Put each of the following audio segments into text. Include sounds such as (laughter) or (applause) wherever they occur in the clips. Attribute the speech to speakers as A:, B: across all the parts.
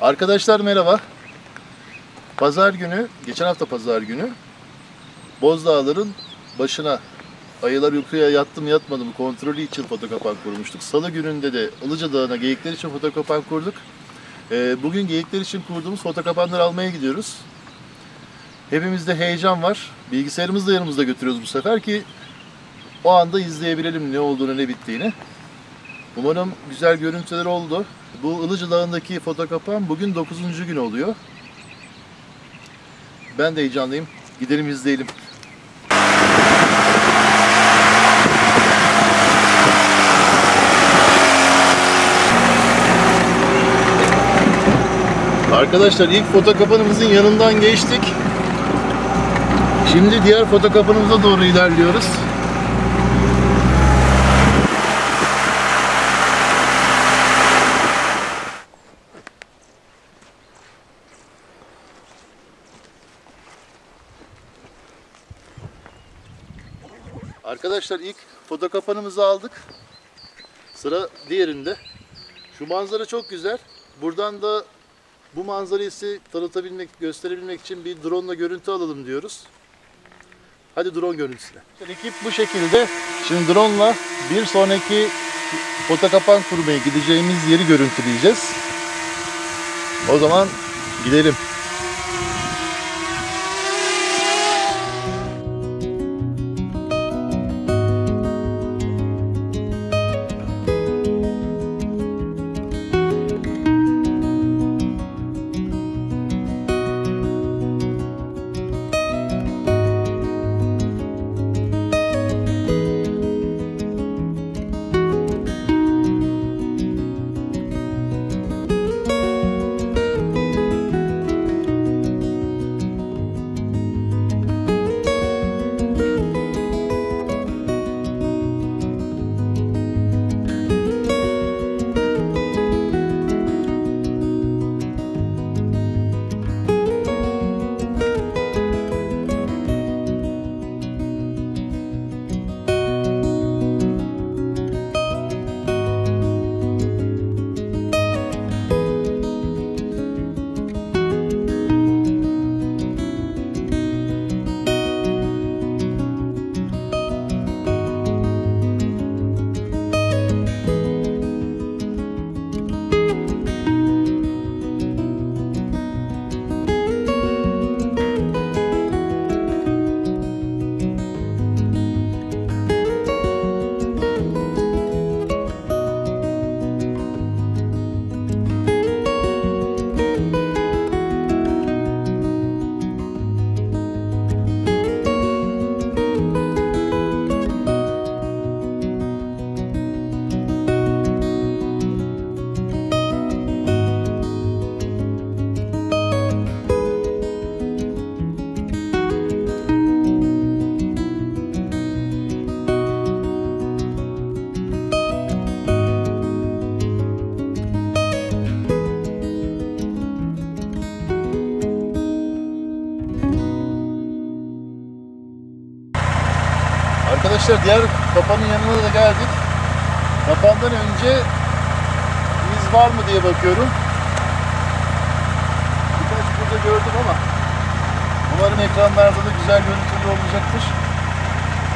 A: Arkadaşlar merhaba. Pazar günü, geçen hafta pazar günü Bozdağların başına ayılar uykuya yattım yatmadım kontrolü için fotokapan kurmuştuk. Salı gününde de Ilıca Dağı'na geyikler için fotokapan kurduk. Ee, bugün geyikler için kurduğumuz fotokapanları almaya gidiyoruz. Hepimizde heyecan var. Bilgisayarımızı da yanımızda götürüyoruz bu sefer ki o anda izleyebilelim ne olduğunu ne bittiğini. Umarım güzel görüntüler oldu. Bu Ilıcı fotokapan bugün 9. gün oluyor. Ben de heyecanlıyım. Gidelim izleyelim. Arkadaşlar ilk fotokapanımızın yanından geçtik. Şimdi diğer fotokapanımıza doğru ilerliyoruz. Arkadaşlar ilk fotokapanımızı aldık. Sıra diğerinde. Şu manzara çok güzel. Buradan da bu manzarayı size tanıtabilmek, gösterebilmek için bir drone ile görüntü alalım diyoruz. Hadi drone görüntüsüne. Ekip bu şekilde. Şimdi drone ile bir sonraki fotokapan kurmaya gideceğimiz yeri görüntüleyeceğiz. O zaman gidelim. Arkadaşlar diğer kapanın yanına da geldik. Kapandan önce iz var mı diye bakıyorum. Birkaç burada gördüm ama umarım ekranlarda da güzel görüntülü olacaktır.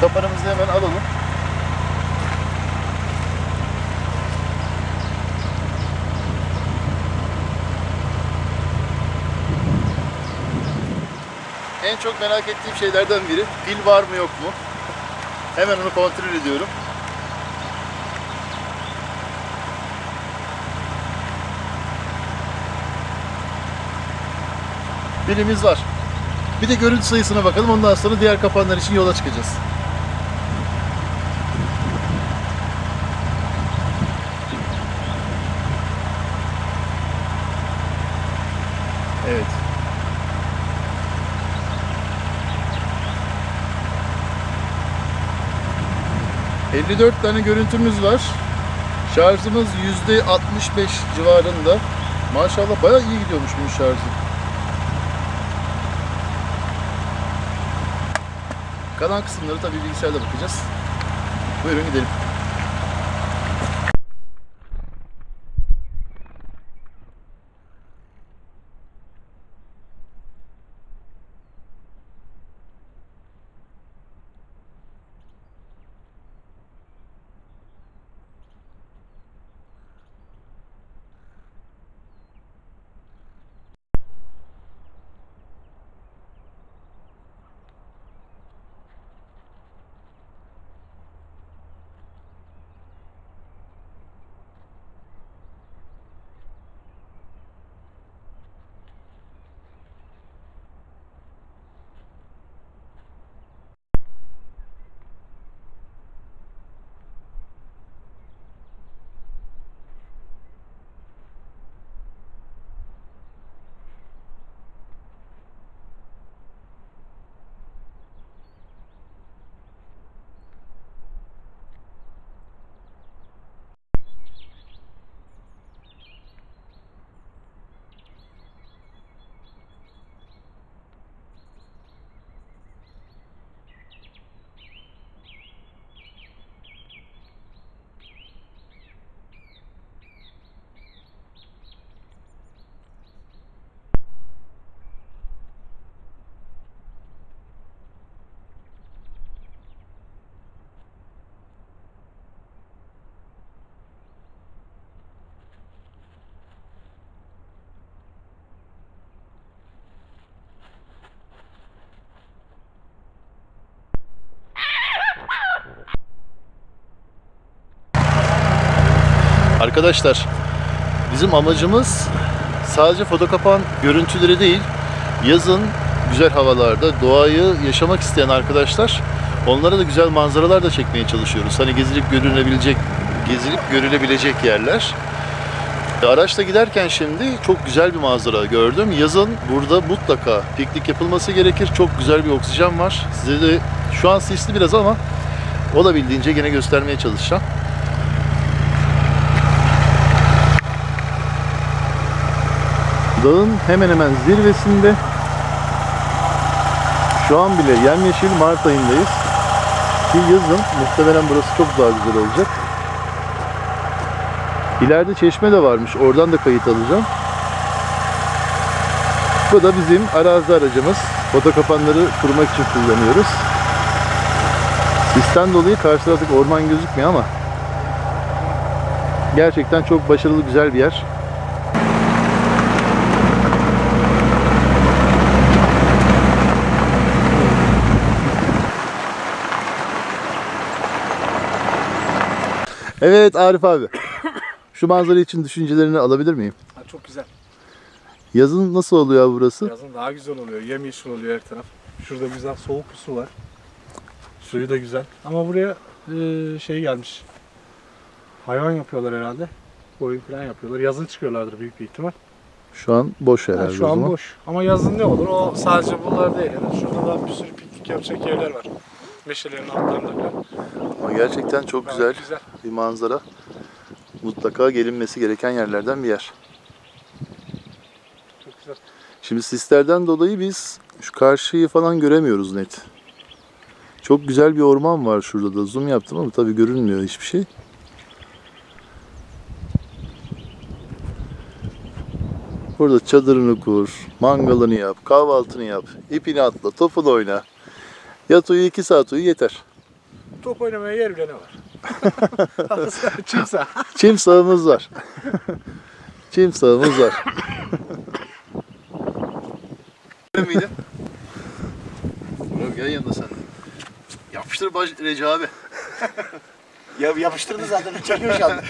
A: Kapanımızı hemen alalım. En çok merak ettiğim şeylerden biri pil var mı yok mu? Hemen onu kontrol ediyorum. Pilimiz var. Bir de görüntü sayısına bakalım. Ondan sonra diğer kapanlar için yola çıkacağız. ...54 tane görüntümüz var. Şarjımız %65 civarında. Maşallah bayağı iyi gidiyormuş bunun şarjı. Kalan kısımları tabii bilgisayarda bakacağız. Buyurun gidelim. Arkadaşlar bizim amacımız sadece foto kapan görüntüleri değil, yazın güzel havalarda doğayı yaşamak isteyen arkadaşlar onlara da güzel manzaralar da çekmeye çalışıyoruz. Hani gezilip görünebilecek, gezilip görülebilecek yerler. Araçla giderken şimdi çok güzel bir manzara gördüm. Yazın burada mutlaka piknik yapılması gerekir. Çok güzel bir oksijen var. Size de şu an sisli biraz ama olabildiğince gene göstermeye çalışacağım. Dağın hemen hemen zirvesinde şu an bile yemyeşil Mart ayındayız. Ki yazın muhtemelen burası çok daha güzel olacak. İleride çeşme de varmış. Oradan da kayıt alacağım. Bu da bizim arazi aracımız. Foto kapanları kurmak için kullanıyoruz. Sisten dolayı karşı orman gözükmüyor ama gerçekten çok başarılı güzel bir yer. Evet Arif abi. Şu manzara için düşüncelerini alabilir miyim?
B: Ha, çok güzel.
A: Yazın nasıl oluyor burası?
B: Yazın daha güzel oluyor. Yemyeşil oluyor her taraf. Şurada güzel soğuk bir su var. Suyu da güzel. Ama buraya e, şey gelmiş. Hayvan yapıyorlar herhalde. Koyun falan yapıyorlar. Yazın çıkıyorlardır büyük bir ihtimal.
A: Şu an boş
B: Ha,
A: herhalde
B: şu
A: o
B: an boş. Ama yazın ne olur? O sadece bunlar değil. Yani şurada da bir sürü piknik yapacak yerler var. Meşelerin altlarında.
A: Ama gerçekten çok güzel
B: güzel.
A: bir manzara. Mutlaka gelinmesi gereken yerlerden bir yer.
B: Çok güzel.
A: Şimdi sislerden dolayı biz şu karşıyı falan göremiyoruz net. Çok güzel bir orman var şurada da. Zoom yaptım ama tabii görünmüyor hiçbir şey. Burada çadırını kur, mangalını yap, kahvaltını yap, ipini atla, topunu oyna. Yat uyu iki saat uyu yeter.
B: Top oynamaya yer bile ne var? (laughs) Çim saha.
A: Çim sahamız var. Çim sahamız var. Öyle miydi? Burak gel yanında sen. Yapıştır baş Recep abi.
C: Ya yapıştırdı zaten çekiyor şu anda.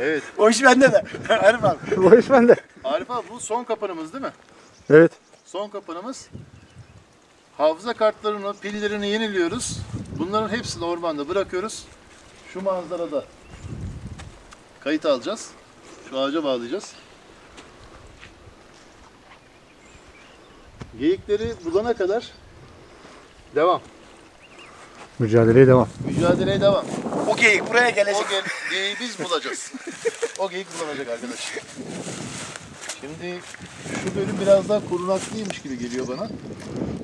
A: Evet.
C: o iş bende de. Arif abi.
B: Bu iş bende.
A: Arif abi bu son kapanımız değil mi?
B: Evet.
A: Son kapanımız. Hafıza kartlarını, pillerini yeniliyoruz. Bunların hepsini ormanda bırakıyoruz. Şu manzarada kayıt alacağız. Şu ağaca bağlayacağız. Geyikleri bulana kadar devam.
B: Mücadeleye devam.
A: Mücadeleye devam.
C: O geyik buraya gelecek.
A: O ge- geyiği biz bulacağız. o geyik bulunacak arkadaş. Şimdi şu bölüm biraz daha korunaklıymış gibi geliyor bana.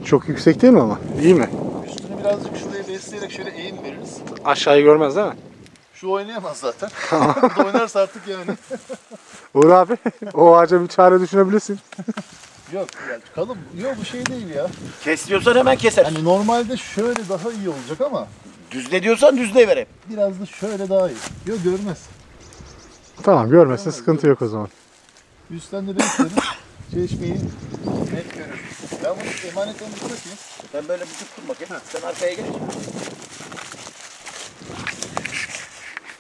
B: Çok yüksek değil mi ama? İyi mi?
A: Üstünü birazcık şuraya besleyerek şöyle eğim veririz.
B: Aşağıyı görmez değil mi?
A: Şu oynayamaz zaten. Bu (laughs) da (laughs) oynarsa artık yani.
B: Uğur abi o ağaca bir çare düşünebilirsin. (laughs)
A: Yok yani kalın. Yok bu şey değil ya.
C: Kes diyorsan hemen keser.
A: Hani normalde şöyle daha iyi olacak ama
C: Düzle diyorsan düzle vereyim.
A: biraz da şöyle daha iyi. Yok görmez.
B: Tamam görmezse sıkıntı yok o zaman.
A: Üstten de beklerim. Çeşmeyi görür. Ben bunu emanetlerini bırakayım.
C: Ben böyle buçuk tur bakayım. Sen arkaya geç.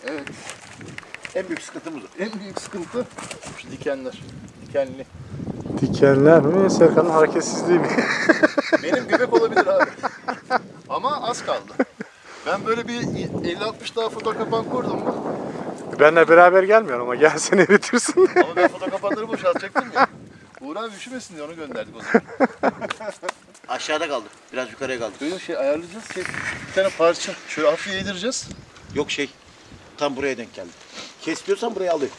A: Evet.
C: En büyük sıkıntımız o.
A: En büyük sıkıntı şu dikenler. Dikenli.
B: Dikenler mi? Serkan'ın hareketsizliği mi? (laughs)
A: Benim göbek olabilir abi. Ama az kaldı. Ben böyle bir 50-60 daha foto kapan kurdum mu?
B: Benle beraber gelmiyor ama gel seni eritirsin.
A: Ama ben foto kapanları boşaltacaktım ya. Uğur abi üşümesin diye onu gönderdik o zaman. (laughs)
C: Aşağıda kaldı. Biraz yukarıya kaldı.
A: Böyle şey ayarlayacağız. Şey, bir tane parça şöyle hafif yedireceğiz.
C: Yok şey. Tam buraya denk geldi. Kes diyorsan buraya alıyor.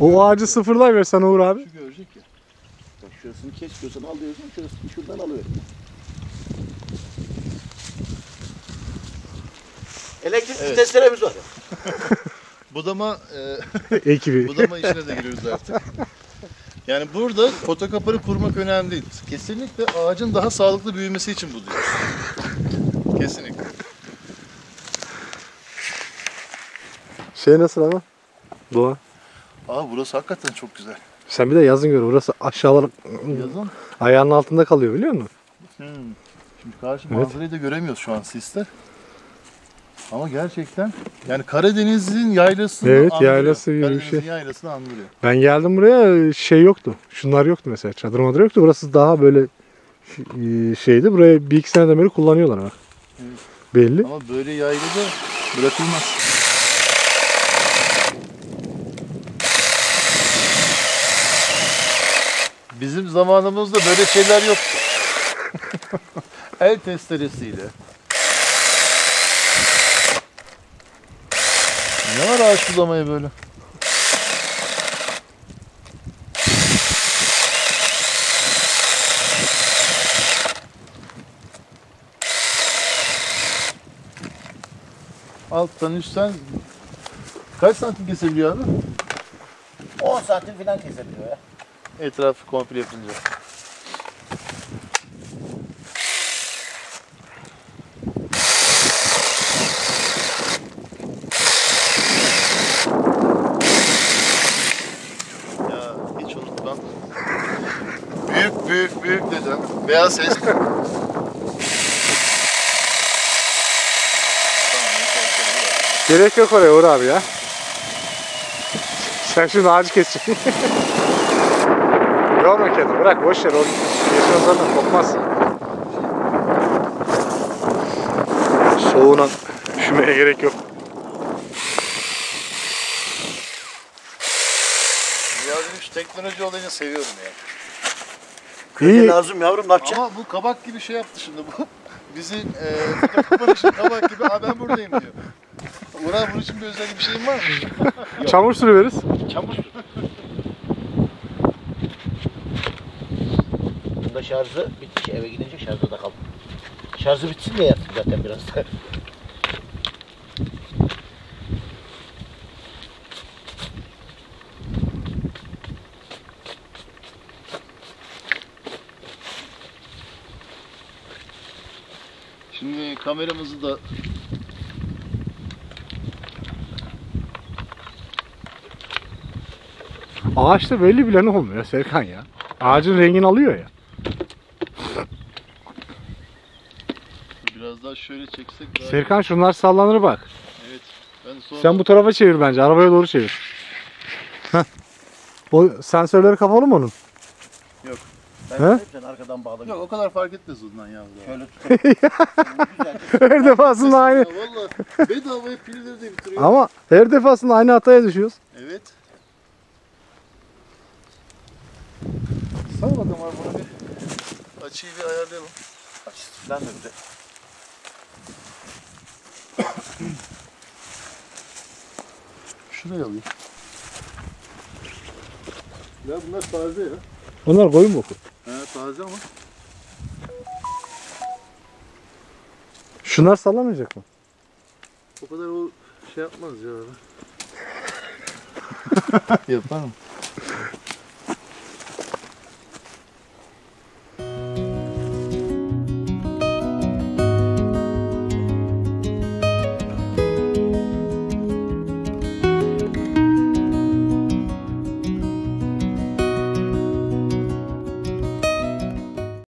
B: o ağacı sıfırlayversen Uğur abi.
A: Şu görecek ya.
C: Bak şurasını kes diyorsan alıyorsun. Şurasını şuradan alıyor. Elektrik
A: Evet.
C: testlerimiz var. (laughs)
A: Budama, e, (laughs)
B: Ekibi.
A: budama işine de giriyoruz artık. Yani burada foto kapanı kurmak önemli değil. Kesinlikle ağacın daha sağlıklı büyümesi için buduyoruz. Kesinlikle.
B: Şey nasıl ama? Doğa.
A: Aa burası hakikaten çok güzel.
B: Sen bir de yazın gör. Burası aşağılar
A: Yazın.
B: ayağının altında kalıyor biliyor musun?
A: Hmm. Şimdi karşı
B: Evet.
A: manzarayı da göremiyoruz şu an siste. Ama gerçekten yani Karadeniz'in yaylasını
B: Evet,
A: andırıyor.
B: yaylası gibi bir
A: Karadeniz'in
B: şey.
A: yaylasını andırıyor.
B: Ben geldim buraya şey yoktu. Şunlar yoktu mesela. Çadır madır yoktu. Burası daha böyle e, şeydi. Buraya bir iki seneden beri kullanıyorlar bak.
A: Evet.
B: Belli.
A: Ama böyle yaylada bırakılmaz. Bizim zamanımızda böyle şeyler yoktu. (laughs) El testeresiyle. Ne var ağaç bulamaya böyle? Alttan üstten kaç santim kesebiliyor abi?
C: 10 santim falan kesebiliyor ya.
A: Etrafı komple yapınca. Ya hiç unutmam. Büyük büyük büyük Beyaz ses.
B: Gerek yok oraya Uğur abi ya. Sen şimdi ağacı keseceksin. (laughs) Yorma kendini bırak boş ver. O yaşın zaten kopmaz. Soğuğuna üşümeye gerek yok.
A: Ya şu teknoloji olayını seviyorum ya.
B: İyi.
C: lazım yavrum ne yapacaksın?
A: Ama bu kabak gibi şey yaptı şimdi bu. (laughs) Bizim e, kabak gibi ben buradayım diyor. Uğur bunun için bir özel bir şeyin var mı? (laughs)
B: Çamur sürüveririz.
C: Çamur. Bunda şarjı bitmiş eve gidince şarjda da kaldı. Şarjı bitsin de yatsın zaten biraz da.
A: Kameramızı da
B: Ağaçta belli bilen olmuyor Serkan ya. Ağacın rengini alıyor ya.
A: biraz daha şöyle çeksek daha
B: Serkan şunlar sallanır bak.
A: Evet. Ben sonra
B: Sen bu tarafa çevir bence. Arabaya doğru çevir. Heh. O sensörleri kapalı mı onun?
C: Ben
B: He?
C: sen arkadan bağla.
A: Yok o kadar fark etmez ondan ya.
C: Şöyle tutalım. (laughs) (laughs)
B: Her defasında aynı.
A: Valla bedavaya pilleri de bitiriyor.
B: Ama her defasında aynı hataya düşüyoruz.
A: Evet. Sağ bakalım abi bunu bir açıyı bir ayarlayalım.
C: Açısı falan da güzel.
A: Şuraya alayım. Ya bunlar taze ya.
B: Onlar koyun boku.
A: He taze ama.
B: Şunlar sallamayacak mı?
A: O kadar o şey yapmaz ya. (laughs) Yapar mı?